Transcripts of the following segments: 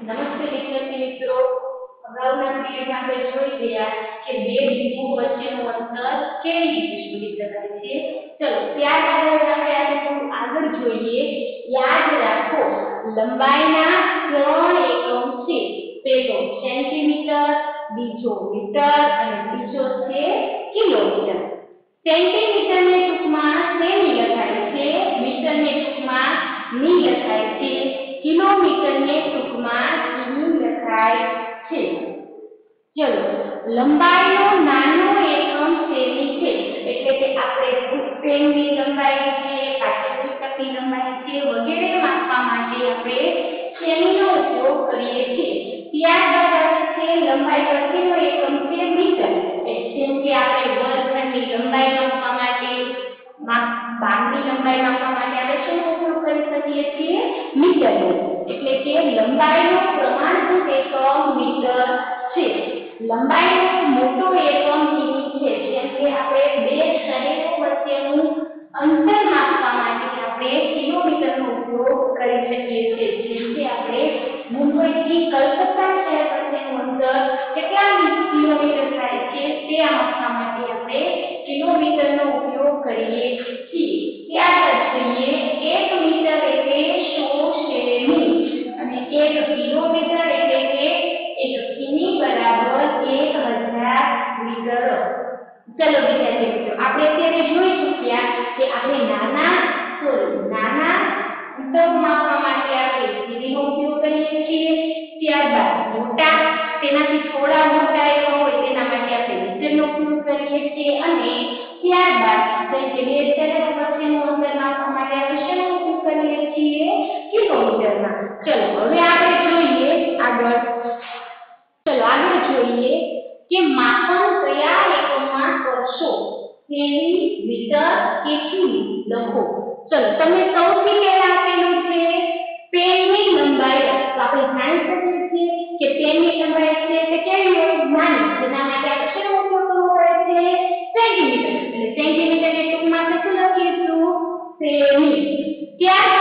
નમસ્તે વિદ્યાર્થી મિત્રો અગાઉના પીરિયડમાં આપણે જોઈ ગયા કે બે બિંદુ વચ્ચેનું અંતર કેવી રીતે શોધી શકાય છે ચલો ત્યારબાદ આપણે આજે થોડું આગળ જોઈએ યાદ રાખો લંબાઈના ત્રણ એકમ છે પહેલો સેન્ટીમીટર બીજો મીટર અને ત્રીજો છે કિલોમીટર સેન્ટીમીટરને ટૂંકમાં સેમી લખાય છે મીટરને ટૂંકમાં મી લખાય છે કિલોમીટરને ટૂંકમાં કિમી લખાય છે. ચલો, લંબાઈનો નાનો એકમ સેમી છે, એટલે કે આપણે ફૂટ chúng ta ચલો વિદ્યાર્થી મિત્રો આપણે અત્યારે જોયું સેમી ત્યાર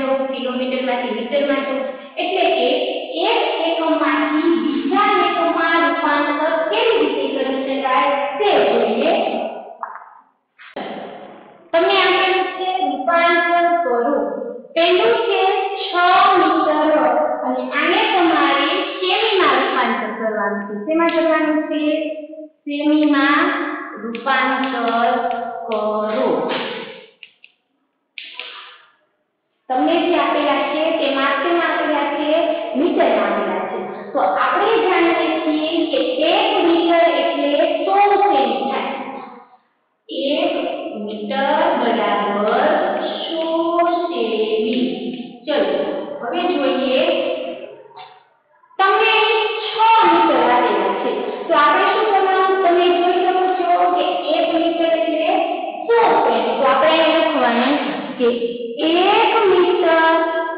છો કિલોમીટરમાંથી મીટરમાં છો. એટલે કે એક એકમમાંથી બીજા એકમમાં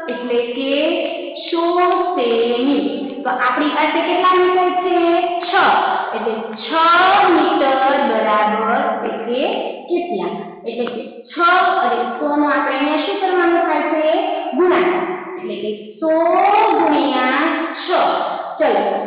એટલે કે ચોસેમી. તો આપણી પાસે કેટલા મીટર છે? છ. એટલે છ મીટર બરાબર એટલે કેટલા? એટલે કે છ અને સો નો આપણે અહીંયા શું કરવાનો થશે ગુણાકાર. એટલે કે સો ગુણ્યા છ. ચલો.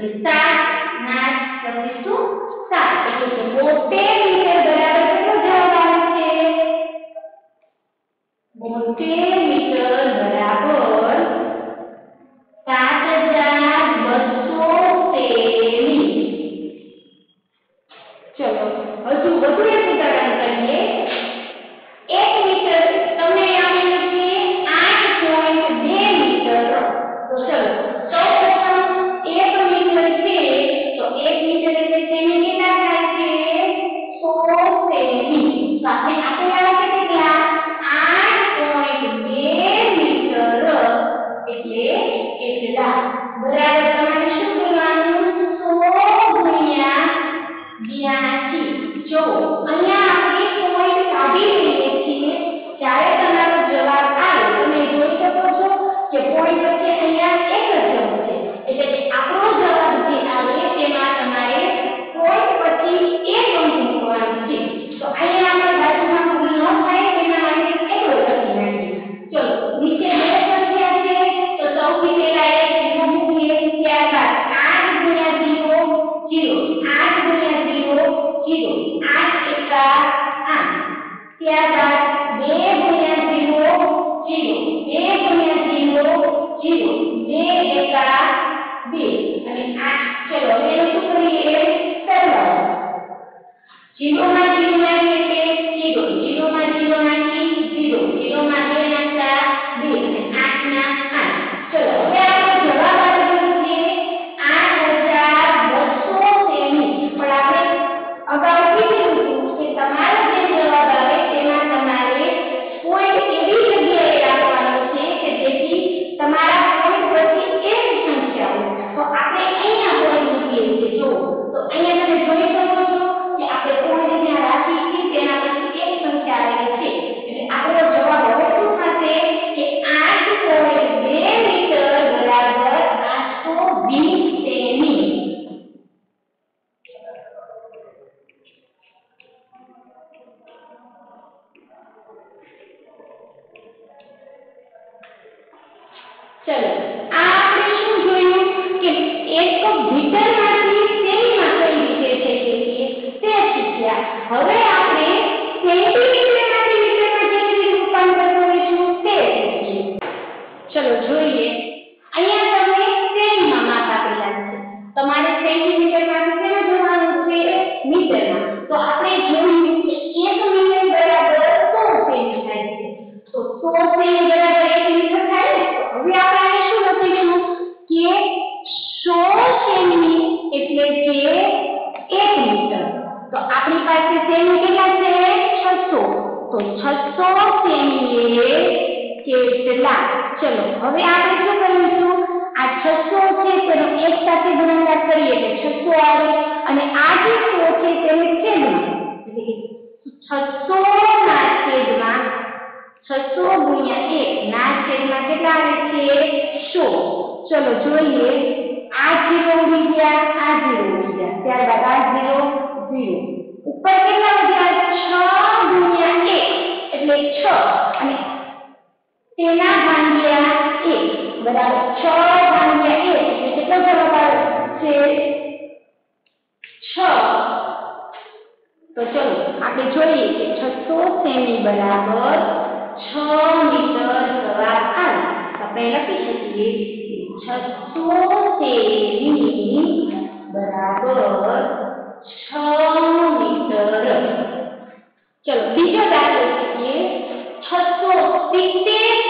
પછી 7 8 પછી શું 7 એટલે કે 72 મીટર બરાબર કેટલો જવાબ આવે છે? મીટર બરાબર ત્યારબાદ 2 0 0 2 0 આપણી પાસે સેમી કેટલા છે? છસો. તો છસો સેમી એ કેટલા ચલો, હવે આપણે શું કરીશું? આ છસો છે તેનો એક સાથે ગુણાકાર કરીએ એટલે છસો આવે અને આ જે 100 છે તેને છેદમાં એટલે કે છસો ના છેદમાં 600 ગુણ્યા એક ના છેદમાં કેટલા આવે છે? સો. ચલો, જોઈએ. આ જીરો ઉડી ગયા, આ જીરો ઉડી ગયા. ત્યારબાદ આ 0 0 જોઈએ કે છસો સેમી બરાબર છ મીટર સવા આઠ આપણે લખી શકીએ છસો સેમી બરાબર છ મીટર. ચલો, બીજો દાખલો લખીએ. છસો સિત્તેર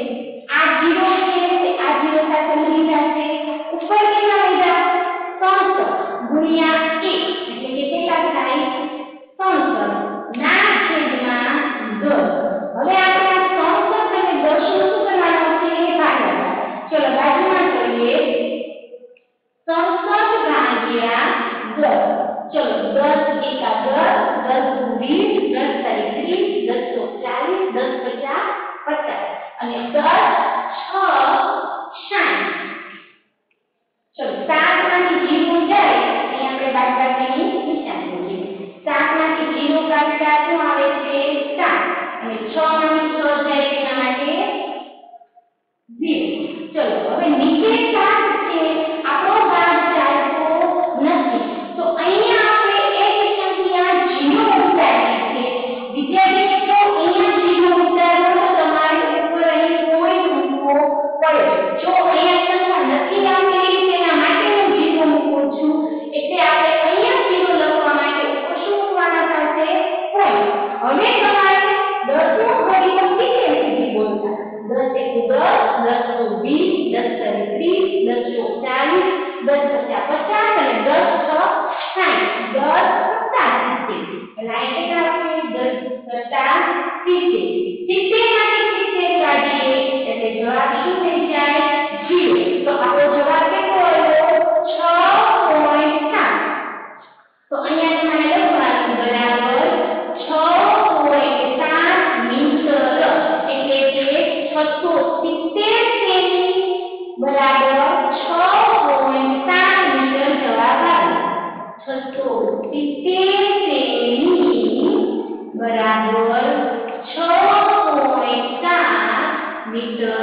Meet the.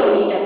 teoría